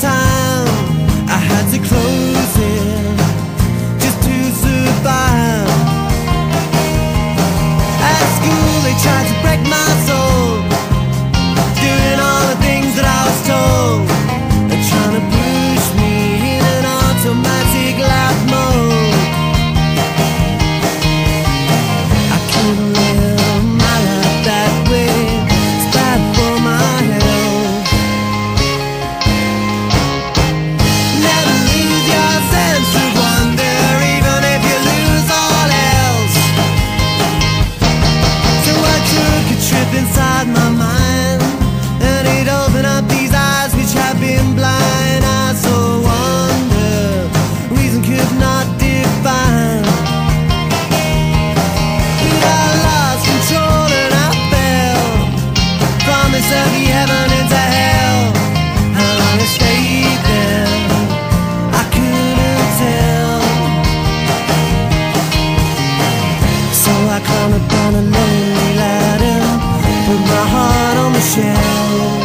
time. upon a lonely ladder. Put my heart on the shelf.